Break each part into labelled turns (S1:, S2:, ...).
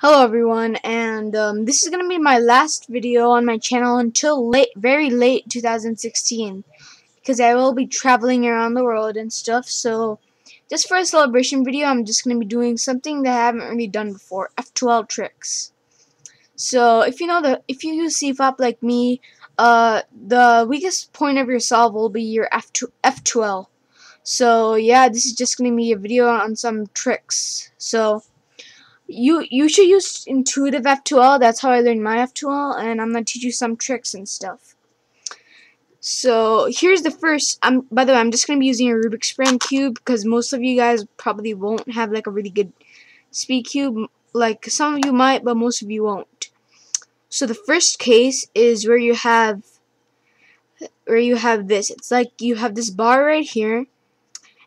S1: Hello everyone, and um, this is going to be my last video on my channel until late, very late 2016, because I will be traveling around the world and stuff, so just for a celebration video, I'm just going to be doing something that I haven't really done before, F2L tricks. So, if you know the, if you use CFOP like me, uh, the weakest point of your solve will be your F2, F2L. So, yeah, this is just going to be a video on some tricks. So, you you should use intuitive F2L. That's how I learned my F2L, and I'm gonna teach you some tricks and stuff. So here's the first. I'm by the way, I'm just gonna be using a Rubik's brand cube because most of you guys probably won't have like a really good speed cube. Like some of you might, but most of you won't. So the first case is where you have where you have this. It's like you have this bar right here,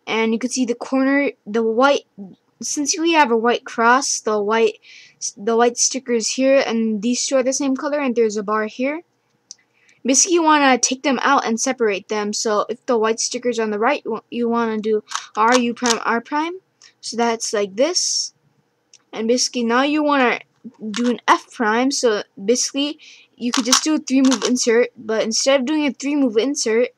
S1: and you can see the corner, the white since we have a white cross, the white the white stickers here and these two are the same color and there's a bar here. Basically you want to take them out and separate them. So if the white stickers on the right, you want to do R, U prime, R prime. So that's like this. And basically now you want to do an F prime. So basically you could just do a three move insert. But instead of doing a three move insert,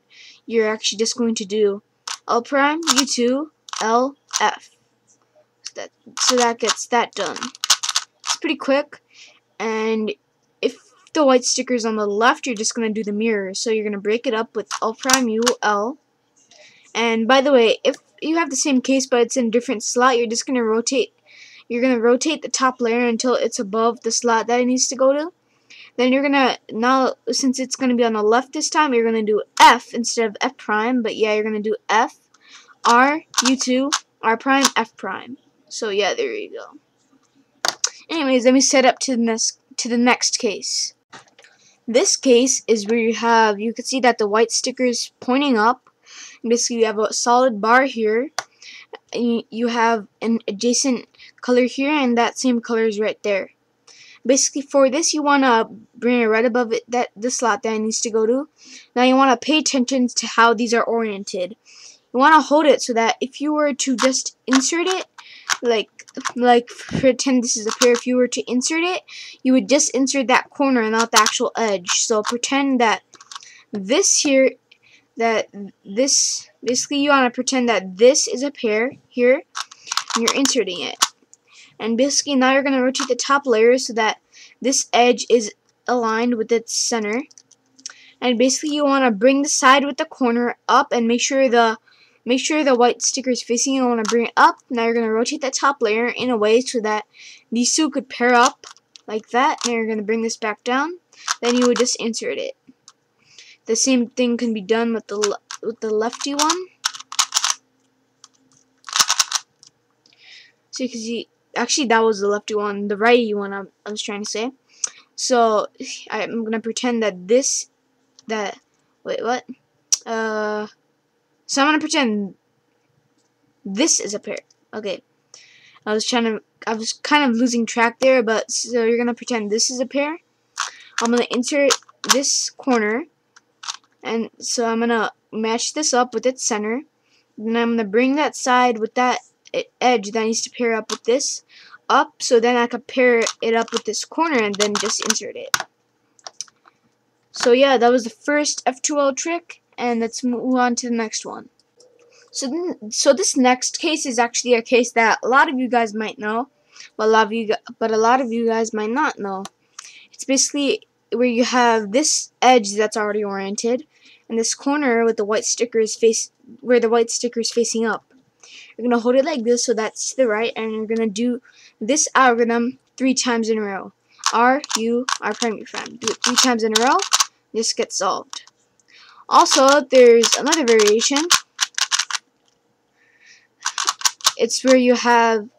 S1: you're actually just going to do L prime, U2, L, F that so that gets that done. It's pretty quick, and if the white sticker is on the left, you're just gonna do the mirror. So you're gonna break it up with L prime U L. And by the way, if you have the same case but it's in a different slot, you're just gonna rotate. You're gonna rotate the top layer until it's above the slot that it needs to go to. Then you're gonna now since it's gonna be on the left this time, you're gonna do F instead of F prime. But yeah, you're gonna do F R U2 R prime F prime. So yeah, there you go. Anyways, let me set up to the next to the next case. This case is where you have you can see that the white sticker is pointing up. Basically, you have a solid bar here. And you have an adjacent color here, and that same color is right there. Basically, for this, you want to bring it right above it, that the slot that it needs to go to. Now, you want to pay attention to how these are oriented. You want to hold it so that if you were to just insert it, like like pretend this is a pair. If you were to insert it you would just insert that corner and not the actual edge. So pretend that this here that this basically you want to pretend that this is a pair here and you're inserting it. And basically now you're going to rotate the top layer so that this edge is aligned with its center. And basically you want to bring the side with the corner up and make sure the Make sure the white sticker is facing you. Want to bring it up. Now you're going to rotate that top layer in a way so that these two could pair up like that. Now you're going to bring this back down. Then you would just insert it. The same thing can be done with the with the lefty one. So you can see, actually that was the lefty one. The righty one I, I was trying to say. So I'm going to pretend that this, that, wait, what? Uh, so I'm gonna pretend this is a pair. Okay. I was trying to I was kind of losing track there, but so you're gonna pretend this is a pair. I'm gonna insert this corner and so I'm gonna match this up with its center. Then I'm gonna bring that side with that edge that needs to pair up with this up so then I could pair it up with this corner and then just insert it. So yeah, that was the first F2L trick and let's move on to the next one. So, so this next case is actually a case that a lot of you guys might know, but a lot of you, but a lot of you guys might not know. It's basically where you have this edge that's already oriented, and this corner with the white sticker is face where the white sticker is facing up. You're gonna hold it like this, so that's to the right, and you're gonna do this algorithm three times in a row. R, U, R prime, U prime. Do it three times in a row. This gets solved. Also, there's another variation. It's where you have,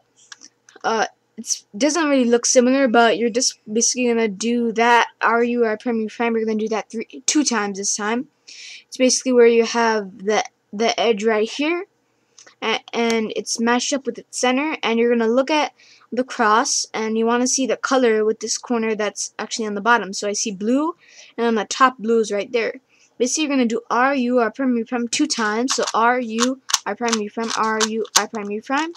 S1: uh, it doesn't really look similar, but you're just basically gonna do that RU R prime. You're gonna do that three, two times this time. It's basically where you have the the edge right here, and, and it's matched up with its center, and you're gonna look at the cross, and you want to see the color with this corner that's actually on the bottom. So I see blue, and on the top blue is right there. Basically, you're going to do R, U, R prime, U prime two times. So R, U, R prime, U prime, R, U, R prime, U prime.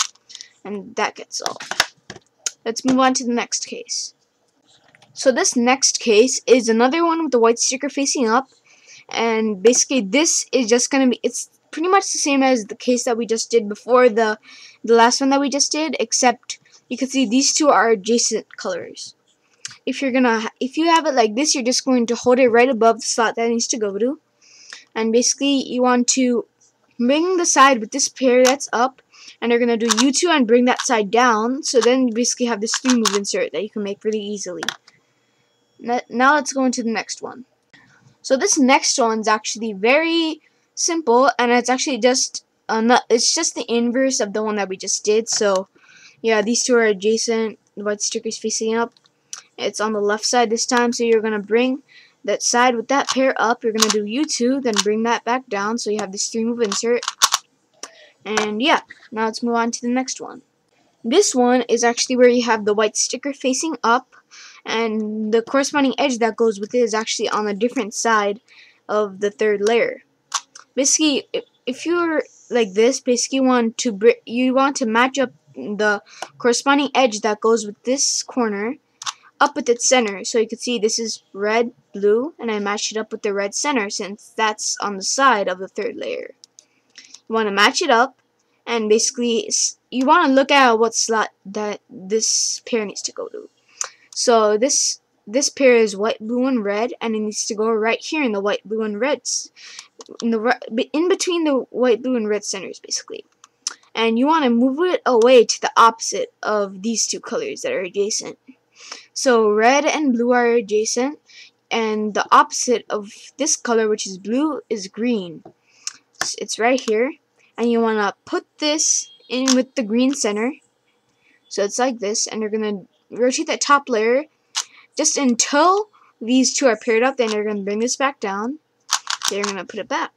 S1: And that gets solved. let's move on to the next case. So this next case is another one with the white sticker facing up. And basically this is just going to be, it's pretty much the same as the case that we just did before the, the last one that we just did, except you can see these two are adjacent colors. If you're gonna, if you have it like this, you're just going to hold it right above the slot that needs to go to. And basically you want to bring the side with this pair that's up and you're going to do U2 and bring that side down so then you basically have this three move insert that you can make really easily. Now let's go into the next one. So this next one is actually very simple, and it's actually just uh, it's just the inverse of the one that we just did. So yeah, these two are adjacent. The white sticker is facing up. It's on the left side this time, so you're gonna bring that side with that pair up. You're gonna do U2, then bring that back down, so you have this three move insert. And yeah, now let's move on to the next one. This one is actually where you have the white sticker facing up and the corresponding edge that goes with it is actually on a different side of the third layer. Basically, if you're like this, basically you want to you want to match up the corresponding edge that goes with this corner up with its center. So you can see this is red, blue, and I matched it up with the red center since that's on the side of the third layer. You want to match it up, and basically you want to look at what slot that this pair needs to go to. So this this pair is white, blue, and red, and it needs to go right here in the white, blue, and reds, in the in between the white, blue, and red centers, basically. And you want to move it away to the opposite of these two colors that are adjacent. So red and blue are adjacent, and the opposite of this color, which is blue, is green. It's right here, and you want to put this in with the green center. So it's like this, and you're gonna rotate that top layer just until these two are paired up. Then you're going to bring this back down. Then you're going to put it back.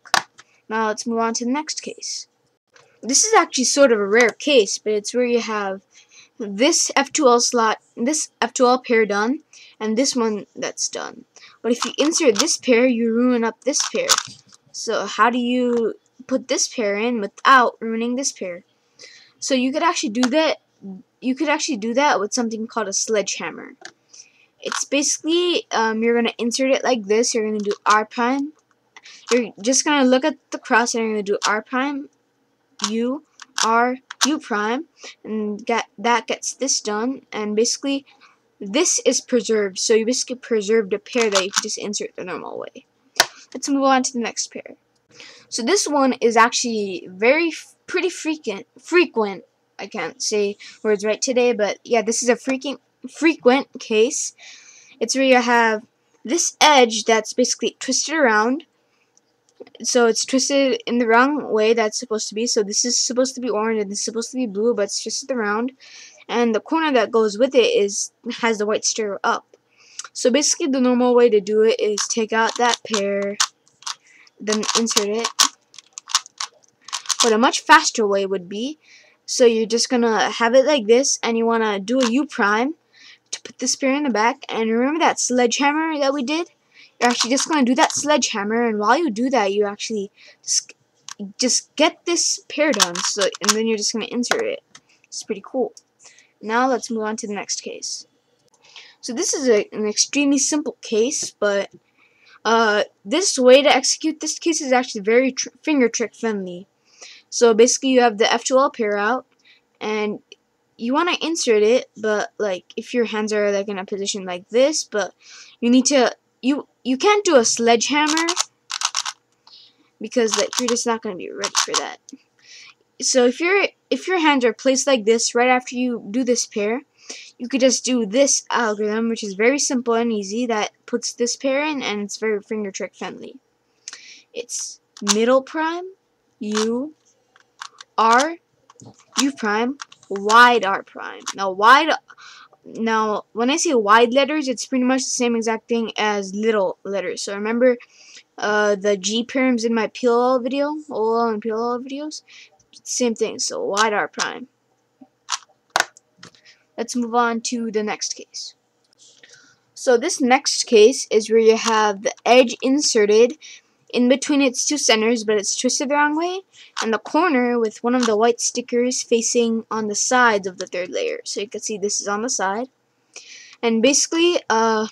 S1: Now let's move on to the next case. This is actually sort of a rare case, but it's where you have this F2L slot, this F2L pair done, and this one that's done. But if you insert this pair, you ruin up this pair. So how do you put this pair in without ruining this pair? So you could actually do that you could actually do that with something called a sledgehammer. It's basically, um, you're to insert it like this. You're to do R prime. You're just to look at the cross and you're to do R prime, U, R, U prime. And get, that gets this done. And basically, this is preserved. So you basically preserved a pair that you can just insert the normal way. Let's move on to the next pair. So this one is actually very pretty frequent frequent I can't say words right today, but yeah, this is a freaking frequent case. It's where you have this edge that's basically twisted around. So it's twisted in the wrong way that's supposed to be. So this is supposed to be orange and this is supposed to be blue, but it's twisted around. And the corner that goes with it is has the white sticker up. So basically the normal way to do it is take out that pair, then insert it. But a much faster way would be so you're just gonna have it like this, and you wanna do a U prime to put the spear in the back. And remember that sledgehammer that we did? You're actually just gonna do that sledgehammer, and while you do that, you actually just, just get this pair done. So and then you're just gonna insert it. It's pretty cool. Now let's move on to the next case. So this is a, an extremely simple case, but uh, this way to execute this case is actually very tr finger trick friendly. So basically you have the F2L pair out and you want to insert it but like if your hands are like in a position like this but you need to you you can't do a sledgehammer because like you're just not going to be ready for that. So if your if your hands are placed like this right after you do this pair, you could just do this algorithm which is very simple and easy that puts this pair in and it's very finger trick friendly. It's middle prime, U, R U prime wide R prime. Now wide now when I say wide letters it's pretty much the same exact thing as little letters. So remember uh, the G perms in my PLL video, OLL and PLL videos? Same thing, so wide R prime. Let's move on to the next case. So this next case is where you have the edge inserted in between its two centers, but it's twisted the wrong way, and the corner with one of the white stickers facing on the sides of the third layer. So you can see this is on the side. And basically, uh,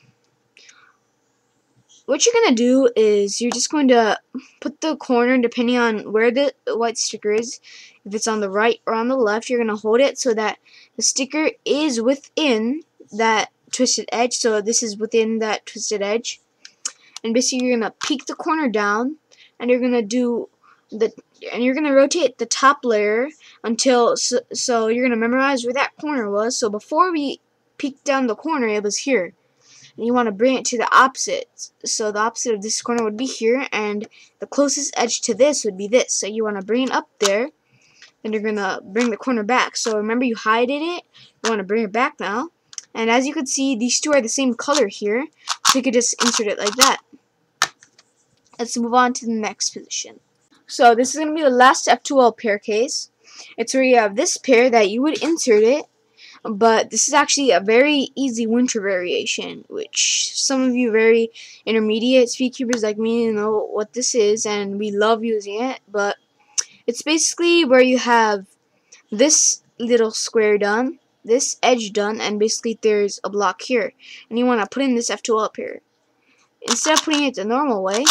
S1: what you're going to do is you're just going to put the corner, depending on where the white sticker is, if it's on the right or on the left, you're going to hold it so that the sticker is within that twisted edge. So this is within that twisted edge and basically you're gonna peek the corner down and you're gonna do the and you're gonna rotate the top layer until so, so you're gonna memorize where that corner was. So before we peek down the corner it was here. And you want to bring it to the opposite so the opposite of this corner would be here and the closest edge to this would be this. So you want to bring it up there and you're gonna bring the corner back. So remember you hided it. You want to bring it back now and as you can see these two are the same color here so you could just insert it like that Let's move on to the next position. So this is going to be the last F2L pair case. It's where you have this pair that you would insert it, but this is actually a very easy winter variation, which some of you very intermediate speedcubers like me know what this is, and we love using it, but it's basically where you have this little square done, this edge done, and basically there's a block here, and you want to put in this F2L up here. Instead of putting it the normal way,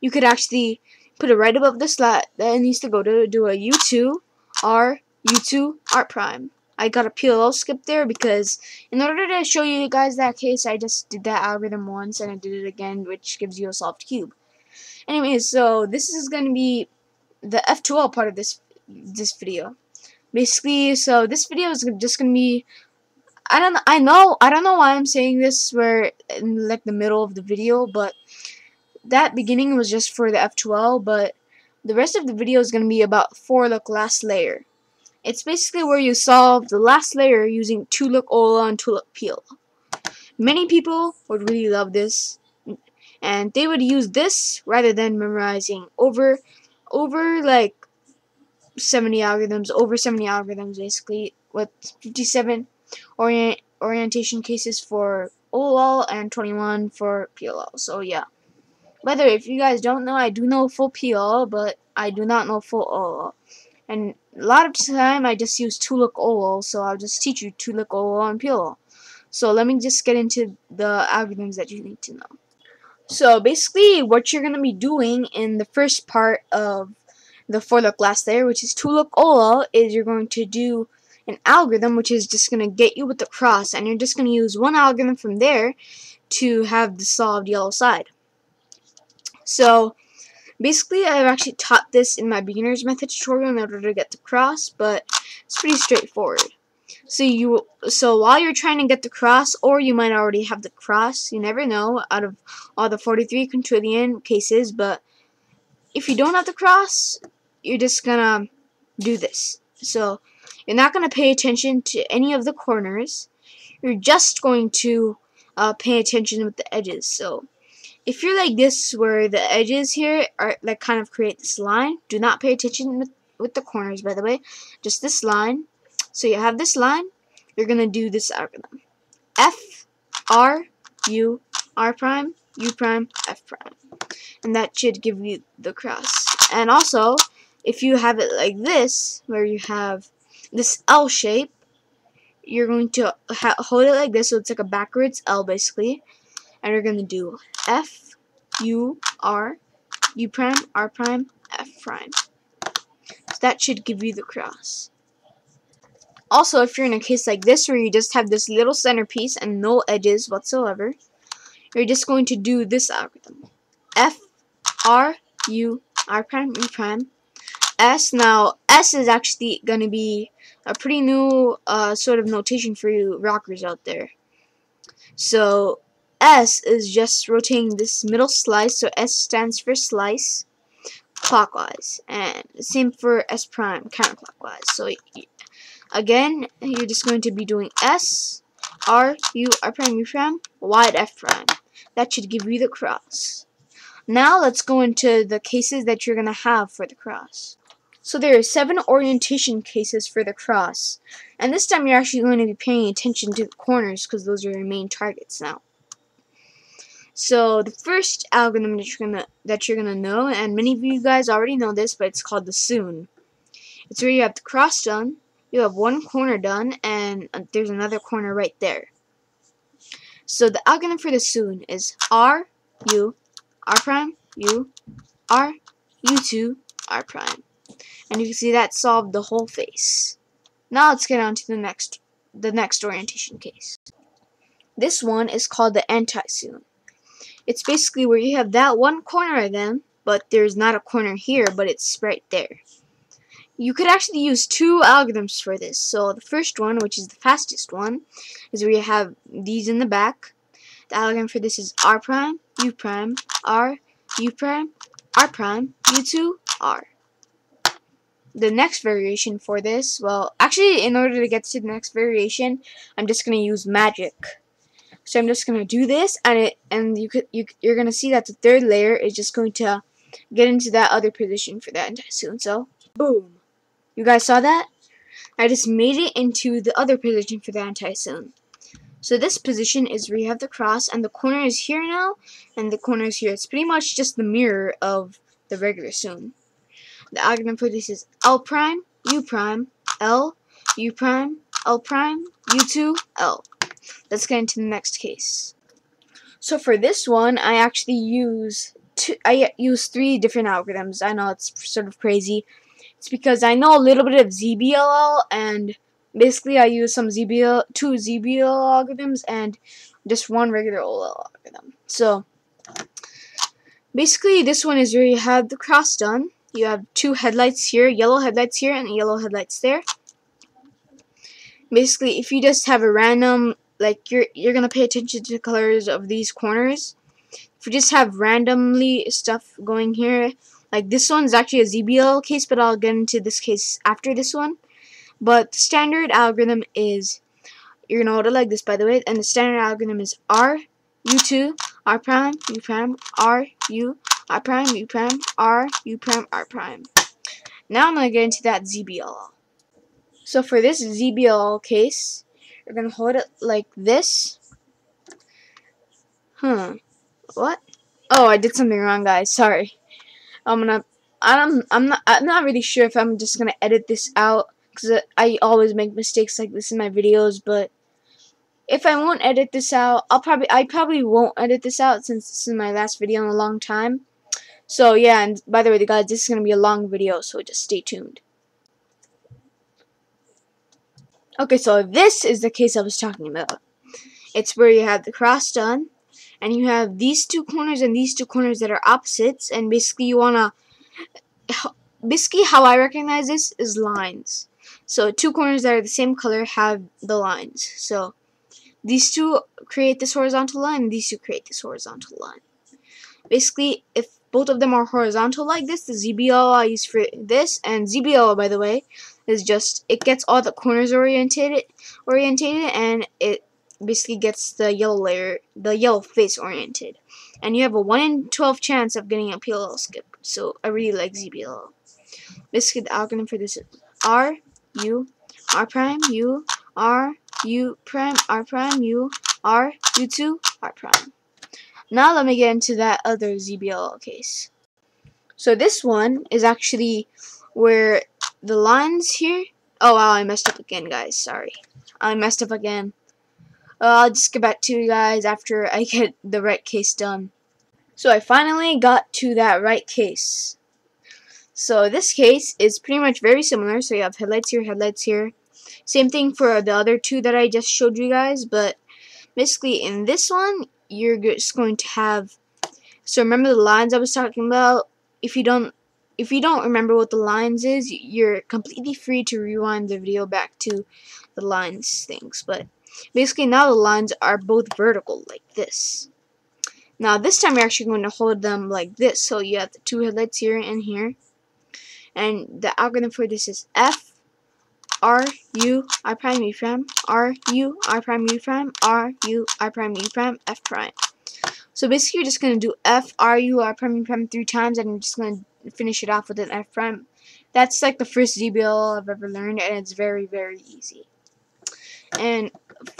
S1: you could actually put it right above the slot that needs to go to do a U2 R U2 R Prime. I got a PLL skip there because in order to show you guys that case, I just did that algorithm once and I did it again, which gives you a solved cube. Anyways, so this is going to be the F2L part of this this video. Basically, so this video is just to be I don't I know I don't know why I'm saying this where in like the middle of the video, but that beginning was just for the F2L, but the rest of the video is to be about for the last layer. It's basically where you solve the last layer using 2-look OLL and 2-look PLL. Many people would really love this, and they would use this rather than memorizing over, over like 70 algorithms, over 70 algorithms basically, with 57 orient orientation cases for OLL and 21 for PLL. So yeah. Whether if you guys don't know, I do know full PL, but I do not know full OL. And a lot of time I just use 2-look OL, so I'll just teach you 2-look OL and PL. So let me just get into the algorithms that you need to know. So basically what you're going to be doing in the first part of the four-look last layer, which is 2-look OL, is you're going to do an algorithm which is just going to get you with the cross and you're just going to use one algorithm from there to have the solved yellow side. So basically I've actually taught this in my beginner's method tutorial in order to get the cross, but it's pretty straightforward. So you so while you're trying to get the cross, or you might already have the cross, you never know out of all the 43 quintillion cases, but if you don't have the cross, you're just gonna do this. So you're not gonna pay attention to any of the corners. You're just going to uh, pay attention with the edges. So if you're like this where the edges here are like kind of create this line do not pay attention with, with the corners by the way just this line so you have this line you're gonna do this algorithm F R U R prime U prime F prime and that should give you the cross and also if you have it like this where you have this L shape you're going to hold it like this so it's like a backwards L basically and you're going to do F, U, R, U prime, R prime, F prime. So that should give you the cross. Also, if you're in a case like this where you just have this little centerpiece and no edges whatsoever, you're just going to do this algorithm. F, R, U, R prime, U prime, S. Now, S is actually going to be a pretty new uh, sort of notation for you rockers out there. So, S is just rotating this middle slice, so S stands for slice clockwise, and same for S prime counterclockwise. So again, you're just going to be doing S, R, U, R prime, U prime, wide F prime. That should give you the cross. Now let's go into the cases that you're going to have for the cross. So there are seven orientation cases for the cross. And this time you're actually going to be paying attention to the corners because those are your main targets now. So the first algorithm that you're gonna that you're gonna know, and many of you guys already know this, but it's called the Sune. It's where you have the cross done, you have one corner done, and uh, there's another corner right there. So the algorithm for the Sune is R U R prime U R U2 R prime, and you can see that solved the whole face. Now let's get on to the next the next orientation case. This one is called the anti-Sune. It's basically where you have that one corner of them, but there's not a corner here, but it's right there. You could actually use two algorithms for this. So the first one, which is the fastest one, is where you have these in the back. The algorithm for this is R prime, U prime, R, U prime, R prime, U2, R. The next variation for this, well, actually, in order to get to the next variation, I'm just going to use magic. So I'm just gonna do this, and it and you could you you're gonna see that the third layer is just going to get into that other position for that anti-Sune. So boom, you guys saw that? I just made it into the other position for the anti-Sune. So this position is where you have the cross, and the corner is here now, and the corner is here. It's pretty much just the mirror of the regular Sune. The algorithm for this is L prime, U prime, L, U prime, L prime, U2, L. Let's get into the next case. So for this one, I actually use two, I use three different algorithms. I know it's sort of crazy. It's because I know a little bit of ZBLL and basically I use some ZBL, two ZBL algorithms and just one regular OLL algorithm. So basically this one is where you have the cross done. You have two headlights here, yellow headlights here and yellow headlights there. Basically if you just have a random like you're you're gonna pay attention to the colors of these corners. If you just have randomly stuff going here, like this one's actually a ZBL case, but I'll get into this case after this one. But the standard algorithm is you're gonna it like this, by the way, and the standard algorithm is R U2 R prime U prime R U R prime U prime R U prime R prime. Now I'm gonna get into that ZBL. So for this ZBL case, you're gonna hold it like this. Huh. What? Oh, I did something wrong, guys. Sorry. I'm gonna. I'm. I'm not. I'm not really sure if I'm just gonna edit this out because I always make mistakes like this in my videos. But if I won't edit this out, I'll probably. I probably won't edit this out since this is my last video in a long time. So yeah, and by the way, the guys, this is gonna be a long video, so just stay tuned. Okay, so this is the case I was talking about. It's where you have the cross done, and you have these two corners and these two corners that are opposites, and basically you wanna, basically how I recognize this is lines. So two corners that are the same color have the lines. So these two create this horizontal line, these two create this horizontal line. Basically, if both of them are horizontal like this, the ZBL I use for this, and ZBL, by the way, is just it gets all the corners orientated orientated and it basically gets the yellow layer the yellow face oriented. And you have a 1 in 12 chance of getting a PLL skip. So I really like ZBL basically the algorithm for this is R U R prime U R U prime R prime U R U2 R prime now let me get into that other ZBL case so this one is actually where the lines here. Oh wow, I messed up again, guys. Sorry, I messed up again. Uh, I'll just get back to you guys after I get the right case done. So I finally got to that right case. So this case is pretty much very similar. So you have headlights here, headlights here. Same thing for the other two that I just showed you guys. But basically in this one, you're just going to have... So remember the lines I was talking about? If you don't if you don't remember what the lines is, you're completely free to rewind the video back to the lines things. But basically now the lines are both vertical like this. Now this time you're actually going to hold them like this. So you have the two headlights here and here. And the algorithm for this is F R U R prime U prime R U R prime U prime R U R prime U prime F prime. So basically you're just gonna do F R U R prime U prime three times and you're just gonna finish it off with an F prime. That's like the first ZBL I've ever learned, and it's very, very easy. And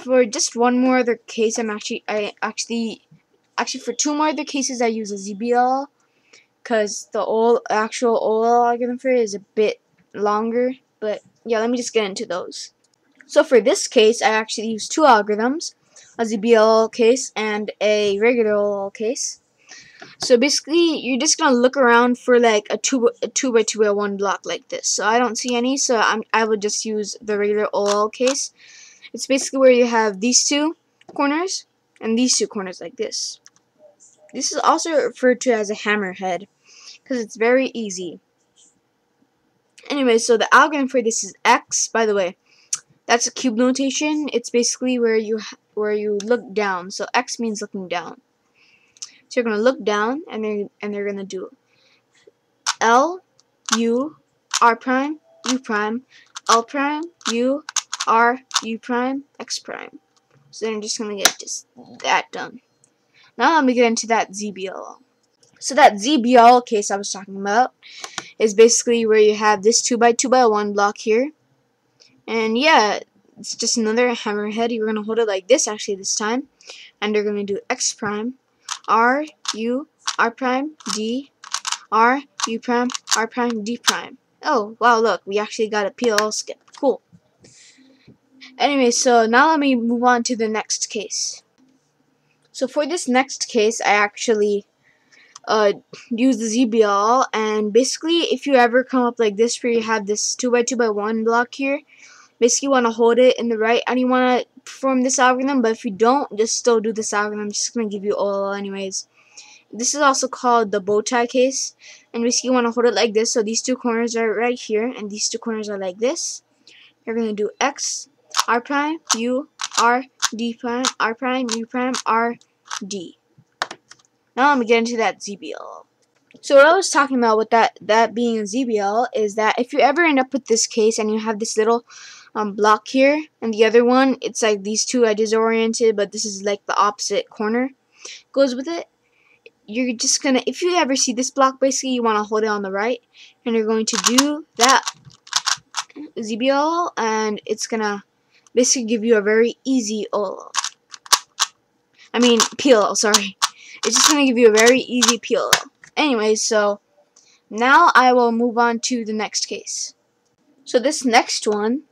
S1: for just one more other case, I'm actually, I actually actually for two more other cases I use a ZBL because the old actual OL algorithm for it is a bit longer. But yeah, let me just get into those. So for this case, I actually use two algorithms, a ZBL case and a regular OL case. So basically, you're just gonna look around for like a two a two by two by one block like this. So I don't see any, so I'm I would just use the regular OL case. It's basically where you have these two corners and these two corners like this. This is also referred to as a hammerhead because it's very easy. Anyway, so the algorithm for this is x. By the way, that's a cube notation. It's basically where you where you look down. So x means looking down. So you're gonna look down, and they and they're gonna do L U R prime U prime L prime U R U prime X prime. So then I'm just gonna get just that done. Now let me get into that ZBL. So that ZBL case I was talking about is basically where you have this 2 by 2 by 1 block here. And yeah, it's just another hammerhead. You're going to hold it like this actually this time. And you're going to do X prime R, U, R prime, D, R, U prime, R prime, D prime. Oh, wow, look, we actually got a PL skip. Cool. Anyway, so now let me move on to the next case. So for this next case, I actually uh, use the ZBL, and basically, if you ever come up like this where you have this 2x2x1 block here, basically you want to hold it in the right, and you want to perform this algorithm, but if you don't, just still do this algorithm. I'm just going to give you all anyways. This is also called the bow tie case. And basically you want to hold it like this. So these two corners are right here. And these two corners are like this. You're going to do X, R prime, U, R, D prime, R prime, U prime, R, D. Now let me get into that ZBL. So what I was talking about with that that being a ZBL is that if you ever end up with this case and you have this little um, block here, and the other one, it's like these two edges oriented, but this is like the opposite corner goes with it. You're just gonna, if you ever see this block, basically you want to hold it on the right, and you're going to do that ZBL, and it's gonna basically give you a very easy OL. I mean, PLL, sorry. It's just gonna give you a very easy PLL. Anyway, so now I will move on to the next case. So this next one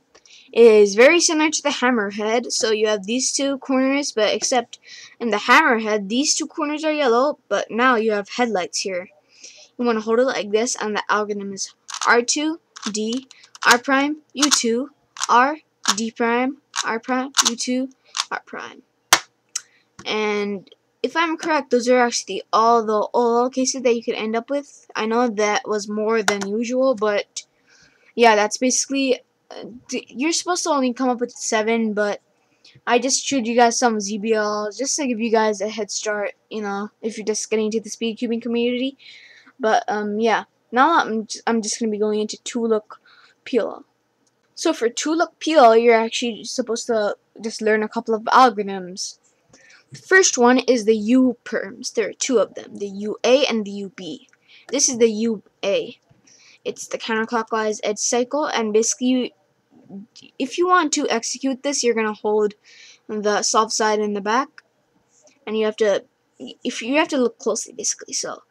S1: is very similar to the hammerhead. So you have these two corners, but except in the hammerhead, these two corners are yellow, but now you have headlights here. You want to hold it like this, and the algorithm is R2, D, R prime, U2, R, D prime, R prime, U2, R prime. And if I'm correct, those are actually all the all cases that you could end up with. I know that was more than usual, but yeah, that's basically you're supposed to only come up with seven, but I just showed you guys some ZBLs just to give you guys a head start, you know, if you're just getting into the speed cubing community. But um, yeah, now I'm just, I'm just gonna be going into two look PLL. So for two look PLL, you're actually supposed to just learn a couple of algorithms. The first one is the U perms. There are two of them, the UA and the UB. This is the UA it's the counterclockwise edge cycle and basically if you want to execute this you're gonna hold the soft side in the back and you have to if you have to look closely basically so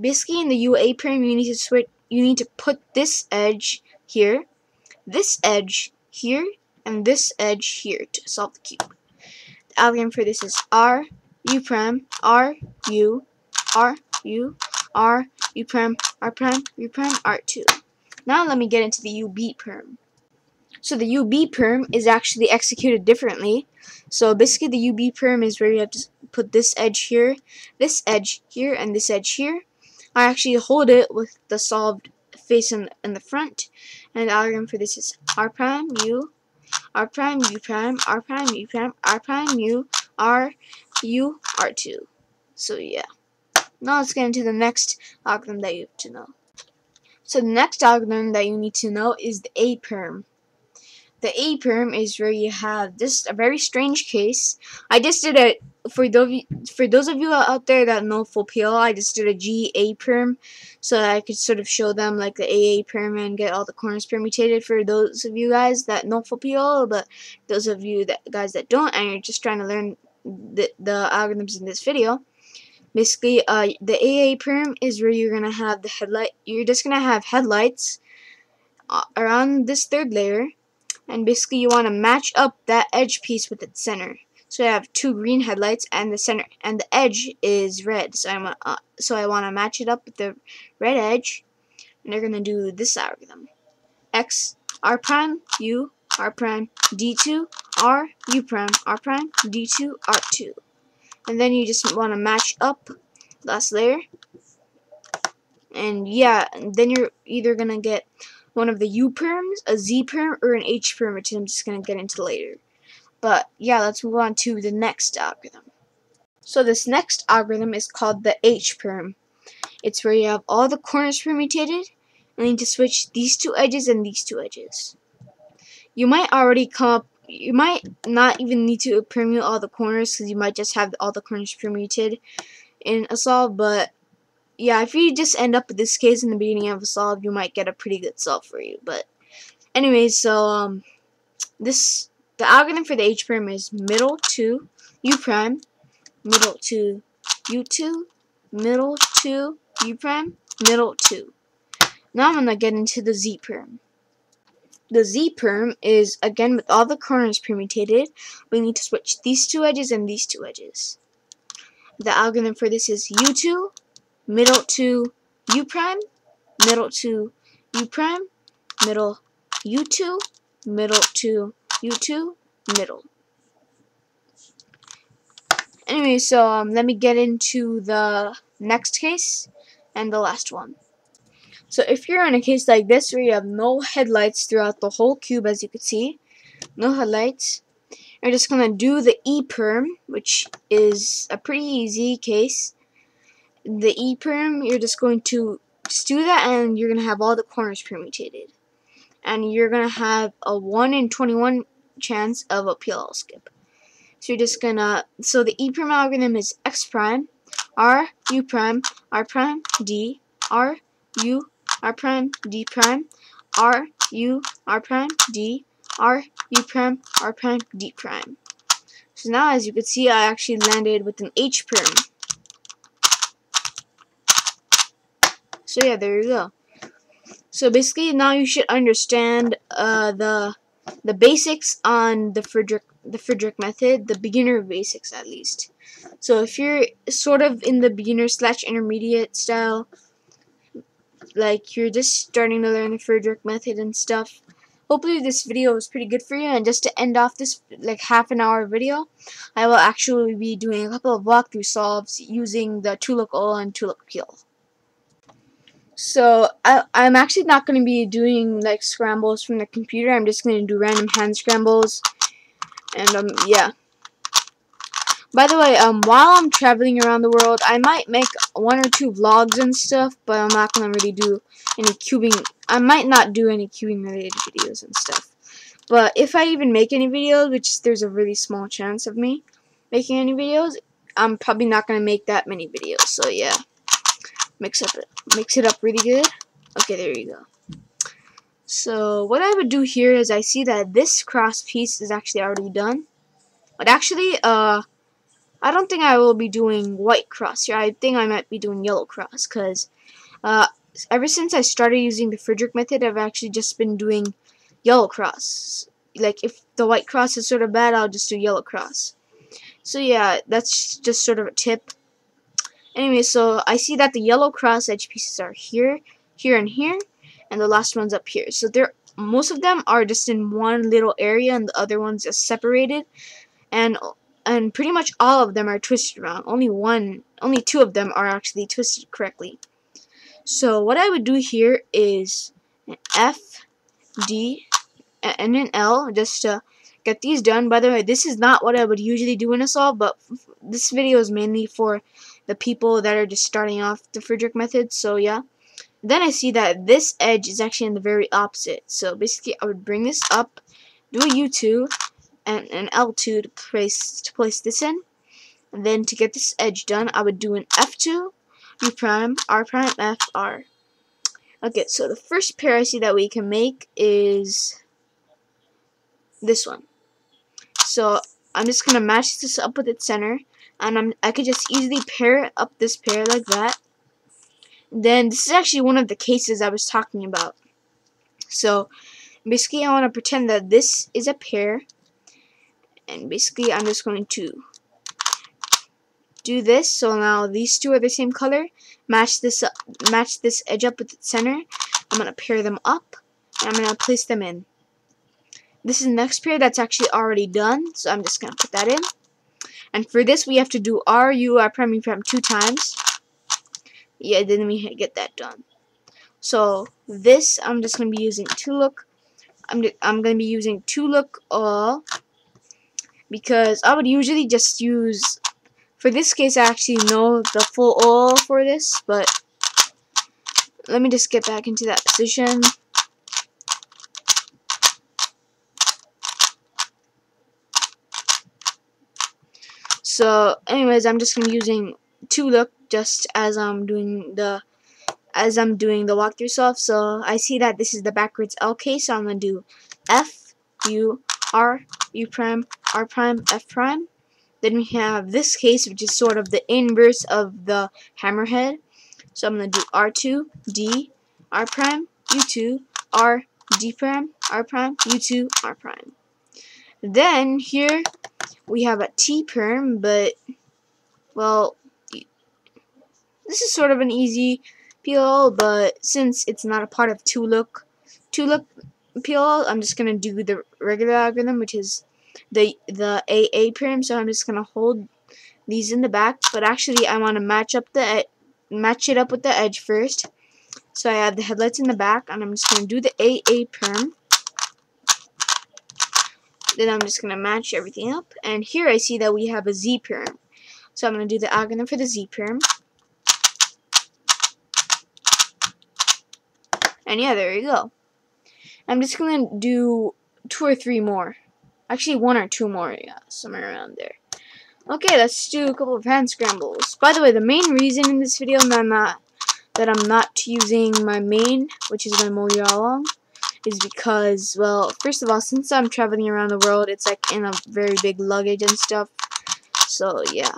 S1: basically in the UA perm you need to switch you need to put this edge here this edge here and this edge here to solve the cube algorithm for this is R U prime R U R U R U prime R prime U prime R2. Now let me get into the UB perm. So the UB perm is actually executed differently. So basically the UB perm is where you have to put this edge here, this edge here, and this edge here. I actually hold it with the solved face in, in the front. And the algorithm for this is R prime U, R prime U prime, R prime U prime, R prime U, R, U, R2. So yeah. Now let's get into the next algorithm that you have to know. So the next algorithm that you need to know is the A-perm. The A-perm is where you have this a very strange case. I just did it for those for those of you out there that know full PL. I just did a G A perm so I could sort of show them like the AA perm and get all the corners permutated for those of you guys that know full PL. But those of you that guys that don't and you're just trying to learn the, the algorithms in this video. Basically, uh, the AA perm is where you're gonna have the headlight. You're just gonna have headlights uh, around this third layer, and basically you want to match up that edge piece with its center. So I have two green headlights, and the center and the edge is red. So I'm uh, so I want to match it up with the red edge, and they're gonna do this algorithm: x r prime u r prime d2 r u prime r prime d2 r2 and then you just want to match up last layer and yeah then you're either gonna get one of the U perms, a Z perm, or an H perm, which I'm just gonna get into later. But yeah, let's move on to the next algorithm. So this next algorithm is called the H perm. It's where you have all the corners permutated, and you need to switch these two edges and these two edges. You might already come up you might not even need to permute all the corners because you might just have all the corners permuted in a solve, but yeah, if you just end up with this case in the beginning of a solve, you might get a pretty good solve for you. But anyways, so um, this the algorithm for the H perm is middle to U prime, middle to U2, middle to U prime, middle to. Now I'm gonna get into the Z perm. The Z perm is, again, with all the corners permutated. We need to switch these two edges and these two edges. The algorithm for this is U2, middle to U prime, middle to U prime, middle U2, middle to U2, middle. Anyway, so um, let me get into the next case and the last one. So if you're in a case like this where you have no headlights throughout the whole cube as you can see, no headlights, you're just going to do the E perm, which is a pretty easy case. The E perm, you're just going to just do that and you're going to have all the corners permutated. And you're going to have a 1 in 21 chance of a PLL skip. So you're just going to, so the E perm algorithm is X prime, R, U prime, R prime, D, R, U, R prime, D prime, R, U, R prime, D, R, U prime, R prime, D prime. So now as you can see I actually landed with an H perm. So yeah, there you go. So basically now you should understand uh, the the basics on the Fridrich the Fridrich method, the beginner basics at least. So if you're sort of in the beginner slash intermediate style, like you're just starting to learn the Fridrich method and stuff. Hopefully this video was pretty good for you and just to end off this like half an hour video, I will actually be doing a couple of walkthrough solves using the TULIP-O and TULIP-KEEL. So I, I'm actually not going to be doing like scrambles from the computer. I'm just going to do random hand scrambles. And um yeah. By the way, um, while I'm traveling around the world, I might make one or two vlogs and stuff, but I'm not gonna really do any cubing. I might not do any cubing related videos and stuff. But if I even make any videos, which there's a really small chance of me making any videos, I'm probably not gonna make that many videos. So yeah, mix up it, mix it up really good. Okay, there you go. So what I would do here is I see that this cross piece is actually already done. But actually, uh, I don't think I will be doing white cross here. I think I might be doing yellow cross because uh, ever since I started using the Fridrich method, I've actually just been doing yellow cross. Like if the white cross is sort of bad, I'll just do yellow cross. So yeah, that's just sort of a tip. Anyway, so I see that the yellow cross edge pieces are here, here, and here, and the last one's up here. So they're most of them are just in one little area, and the other one's are separated. And and pretty much all of them are twisted wrong. Only one, only two of them are actually twisted correctly. So what I would do here is an F, D, and an L just to get these done. By the way, this is not what I would usually do in a solve, but this video is mainly for the people that are just starting off the Fridrich method. So yeah. Then I see that this edge is actually in the very opposite. So basically, I would bring this up, do a U2, and an L2 to place to place this in. And then to get this edge done, I would do an F2, U prime, R prime, F, R. Okay, so the first pair I see that we can make is this one. So I'm just gonna match this up with its center, and I'm I could just easily pair up this pair like that. Then this is actually one of the cases I was talking about. So basically, I want to pretend that this is a pair, and basically, I'm just going to do this. So now these two are the same color. Match this up, match this edge up with the center. I'm gonna pair them up, and I'm gonna place them in. This is the next pair that's actually already done, so I'm just gonna put that in. And for this, we have to do R, U, R prime, U prime two times. Yeah, then we get that done. So this, I'm just gonna be using to look. I'm I'm gonna be using to look OLL because I would usually just use for this case, I actually know the full OLL for this, but let me just get back into that position. So, anyways, I'm just gonna be using to look just as I'm doing the as I'm doing the walkthrough stuff. So I see that this is the backwards L case, so I'm gonna do F U R U prime R prime F prime. Then we have this case, which is sort of the inverse of the hammerhead. So I'm to do R2, D, R prime, U2, R, D prime, R prime, U2, R prime. Then here we have a T perm, but, well, this is sort of an easy peel, but since it's not a part of 2-look, 2-look PLL, I'm just going to do the regular algorithm, which is the the AA perm, so I'm just gonna hold these in the back. But actually, I want to match up the match it up with the edge first. So I have the headlights in the back, and I'm just gonna do the AA perm. Then I'm just gonna match everything up, and here I see that we have a Z perm. So I'm gonna do the algorithm for the Z perm. And yeah, there you go. I'm just gonna do two or three more. Actually, one or two more, yeah, somewhere around there. Okay, let's do a couple of hand scrambles. By the way, the main reason in this video that I'm not, that I'm not using my main, which is my MoYu AoLong, is because, well, first of all, since I'm traveling around the world, it's like in a very big luggage and stuff. So, yeah.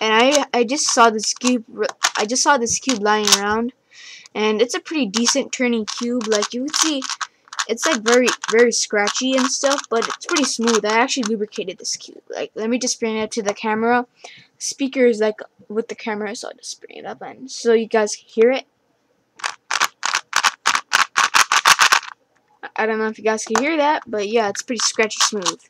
S1: And I, I just saw this cube, I just saw this cube lying around, and it's a pretty decent turning cube. Like, you can see, it's like very very scratchy and stuff but it's pretty smooth I actually lubricated this cube like let me just bring it up to the camera speaker is like with the camera so I'll just bring it up and so you guys can hear it I don't know if you guys can hear that but yeah it's pretty scratchy smooth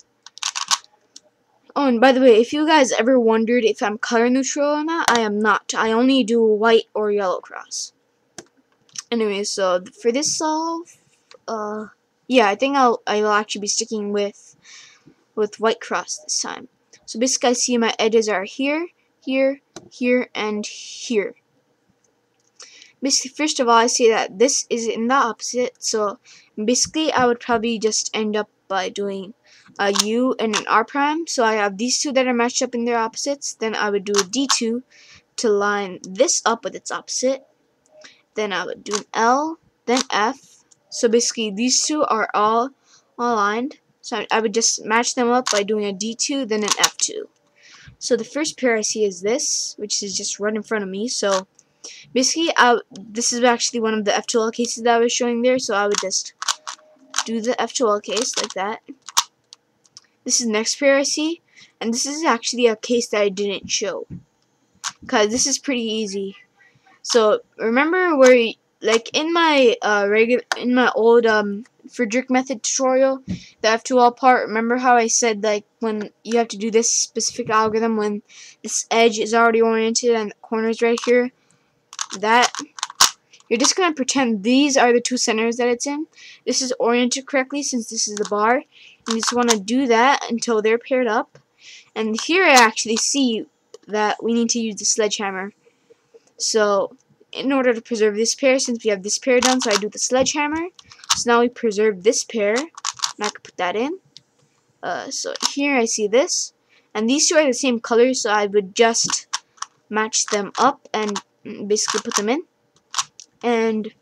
S1: Oh, and by the way, if you guys ever wondered if I'm color neutral or not, I am not. I only do white or yellow cross. Anyway, so for this solve, uh, yeah, I think I'll I'll actually be sticking with with white cross this time. So basically, I see my edges are here, here, here, and here. Basically, first of all, I see that this is in the opposite. So basically, I would probably just end up by doing uh, a U and an R prime. So I have these two that are matched up in their opposites. Then I would do a D2 to line this up with its opposite. Then I would do an L, then F, so basically these two are all aligned. So I would just match them up by doing a D2 then an F2. So the first pair I see is this, which is just right in front of me. So basically I, this is actually one of the F2L cases that I was showing there. So I would just do the F2L case like that. This is next pair I see. And this is actually a case that I didn't show. Because this is pretty easy. So remember where like in my uh regular in my old um Fridrich method tutorial, the F2L part, remember how I said like when you have to do this specific algorithm when this edge is already oriented and the corner's right here? That you're just gonna pretend these are the two centers that it's in. This is oriented correctly since this is the bar. You just wanna do that until they're paired up. And here I actually see that we need to use the sledgehammer. So in order to preserve this pair, since we have this pair done, so I do the sledgehammer. So now we preserve this pair, and I can put that in. Uh, so here I see this, and these two are the same color, so I would just match them up and basically put them in. And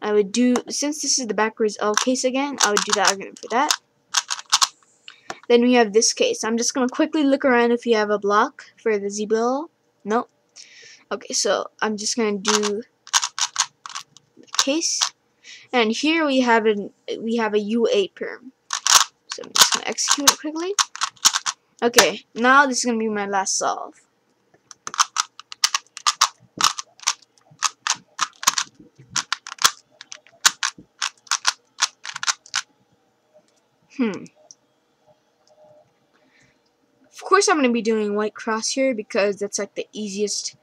S1: I would do, since this is the backwards L case again, I would do that again for that. Then we have this case. I'm just going to quickly look around if you have a block for the zebra. Nope. Okay, so I'm just going to do the case. And here we have an we have a Ua perm. So I'm just going to execute it quickly. Okay, now this is going to be my last solve. Hmm. Of course I'm going to be doing white cross here because that's like the easiest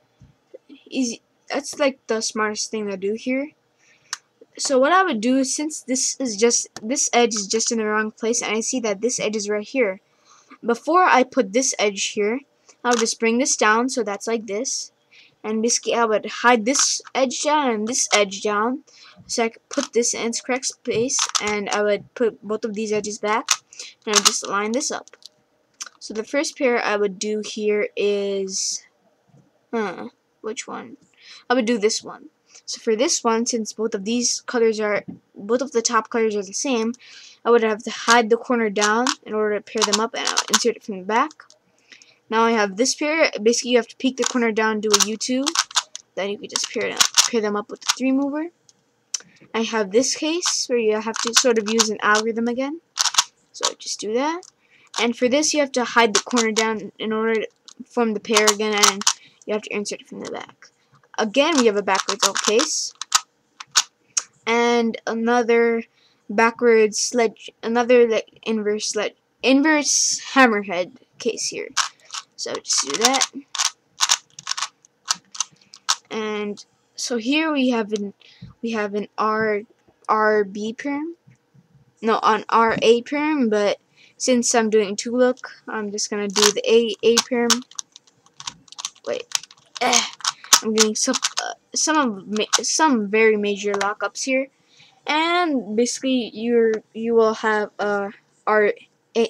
S1: easy that's like the smartest thing to do here. So what I would do since this is just this edge is just in the wrong place and I see that this edge is right here. Before I put this edge here, I'll just bring this down so that's like this. And basically I would hide this edge down and this edge down so I could put this in its correct space and I would put both of these edges back and I would just line this up. So the first pair I would do here is, huh, which one? I would do this one. So for this one, since both of these colors are, both of the top colors are the same, I would have to hide the corner down in order to pair them up and I'll insert it from the back. Now I have this pair, basically you have to peek the corner down, do a U2, then you can just pair them, pair them up with the 3 mover. I have this case where you have to sort of use an algorithm again. So just do that. And for this, you have to hide the corner down in order to form the pair again, and you have to insert it from the back. Again, we have a backwards L case. And another backwards sledge, another like inverse sledge, inverse hammerhead case here. So just do that. And so here we have an we have an R RB perm. No, on RA perm, but since I'm doing two look, I'm just gonna do the A A perm. Wait, eh. I'm doing some uh, some of some very major lockups here, and basically you're you will have a R A.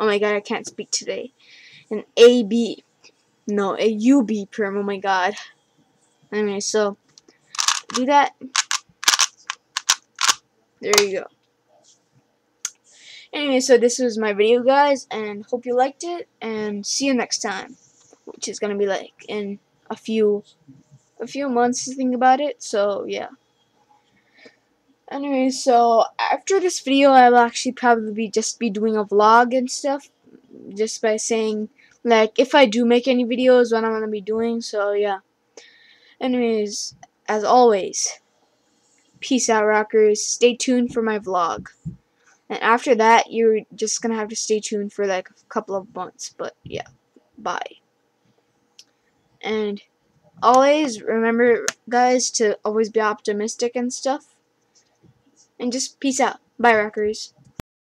S1: Oh my god, I can't speak today. An A B, no, a U B perm. Oh my god. Anyway, so do that. There you go. Anyway, so this was my video, guys, and hope you liked it, and see you next time, which is gonna be like in a few, a few months to think about it. So yeah. Anyway, so after this video, I will actually probably be just be doing a vlog and stuff, just by saying like if I do make any videos, what I'm gonna be doing. So yeah. Anyways, as always, peace out, rockers. Stay tuned for my vlog. And after that, you're just gonna have to stay tuned for like a couple of months. But yeah, bye. And always remember, guys, to always be optimistic and stuff. And just peace out. Bye, rockers.